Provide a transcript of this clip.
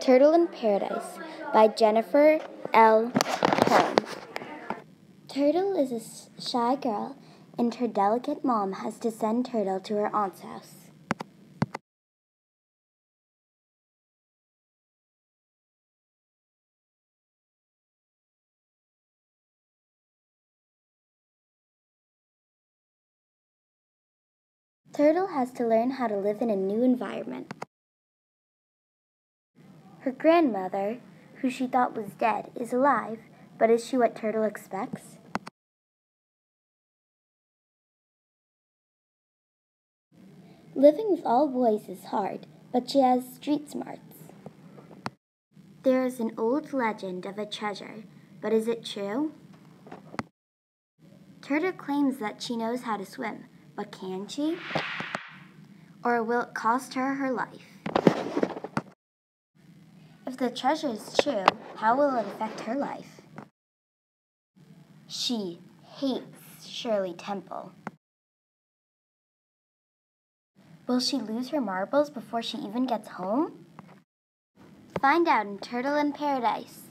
Turtle in Paradise by Jennifer L. Holm. Turtle is a shy girl, and her delicate mom has to send Turtle to her aunt's house. Turtle has to learn how to live in a new environment. Her grandmother, who she thought was dead, is alive, but is she what Turtle expects? Living with all boys is hard, but she has street smarts. There is an old legend of a treasure, but is it true? Turtle claims that she knows how to swim, but can she? Or will it cost her her life? If the treasure is true, how will it affect her life? She hates Shirley Temple. Will she lose her marbles before she even gets home? Find out in Turtle in Paradise.